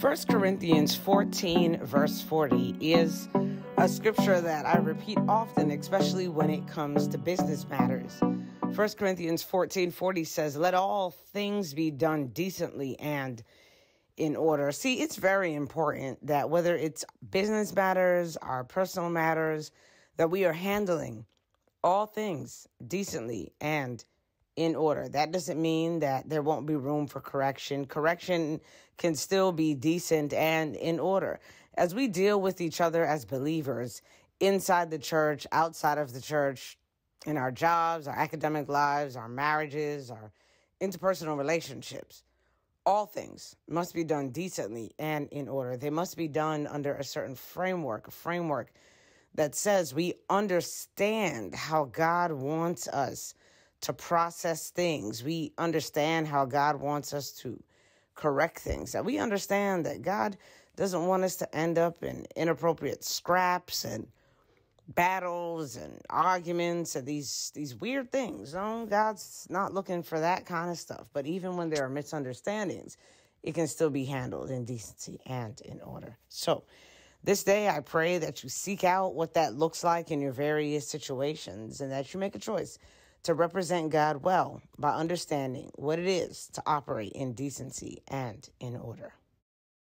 1 Corinthians 14, verse 40, is a scripture that I repeat often, especially when it comes to business matters. 1 Corinthians 14, 40 says, Let all things be done decently and in order. See, it's very important that whether it's business matters, our personal matters, that we are handling all things decently and in order. That doesn't mean that there won't be room for correction. Correction can still be decent and in order. As we deal with each other as believers inside the church, outside of the church, in our jobs, our academic lives, our marriages, our interpersonal relationships, all things must be done decently and in order. They must be done under a certain framework, a framework that says we understand how God wants us to process things. We understand how God wants us to correct things. That we understand that God doesn't want us to end up in inappropriate scraps and battles and arguments and these these weird things. No, God's not looking for that kind of stuff. But even when there are misunderstandings, it can still be handled in decency and in order. So this day, I pray that you seek out what that looks like in your various situations and that you make a choice to represent God well by understanding what it is to operate in decency and in order.